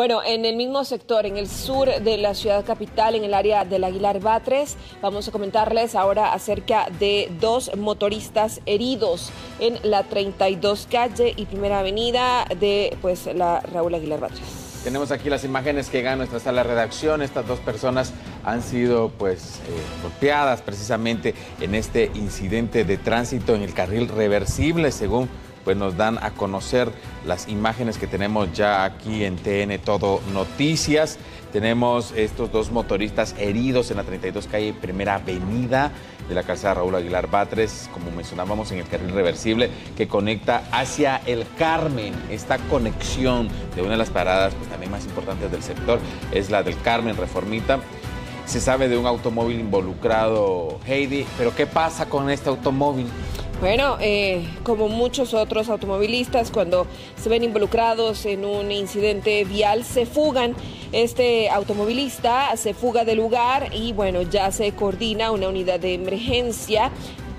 Bueno, en el mismo sector, en el sur de la ciudad capital, en el área del Aguilar Batres, vamos a comentarles ahora acerca de dos motoristas heridos en la 32 calle y primera avenida de pues la Raúl Aguilar Batres. Tenemos aquí las imágenes que llegan a nuestra sala de redacción. Estas dos personas han sido pues eh, golpeadas precisamente en este incidente de tránsito en el carril reversible, según pues nos dan a conocer las imágenes que tenemos ya aquí en TN Todo Noticias. Tenemos estos dos motoristas heridos en la 32 calle Primera Avenida de la calzada Raúl Aguilar Batres, como mencionábamos en el carril reversible que conecta hacia el Carmen. Esta conexión de una de las paradas pues, también más importantes del sector es la del Carmen Reformita. Se sabe de un automóvil involucrado, Heidi, pero ¿qué pasa con este automóvil? Bueno, eh, como muchos otros automovilistas, cuando se ven involucrados en un incidente vial, se fugan. Este automovilista se fuga del lugar y bueno, ya se coordina una unidad de emergencia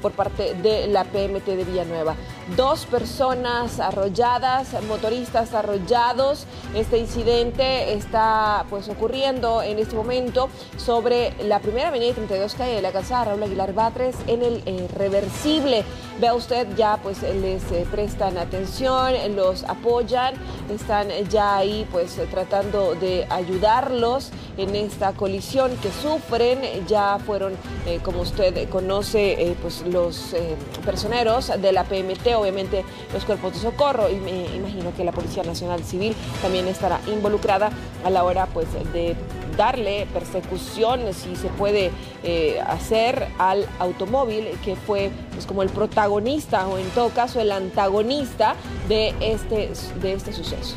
por parte de la PMT de Villanueva. Dos personas arrolladas, motoristas arrollados. Este incidente está pues ocurriendo en este momento sobre la primera avenida 32 calle de la calzada Raúl Aguilar Batres en el eh, reversible. Vea usted ya pues les eh, prestan atención, los apoyan, están ya ahí pues tratando de ayudarlos en esta colisión que sufren. Ya fueron, eh, como usted conoce, pues los personeros de la PMT, obviamente los cuerpos de socorro y me imagino que la Policía Nacional Civil también estará involucrada a la hora pues de darle persecución, si se puede eh, hacer al automóvil que fue pues, como el protagonista o en todo caso el antagonista de este, de este suceso.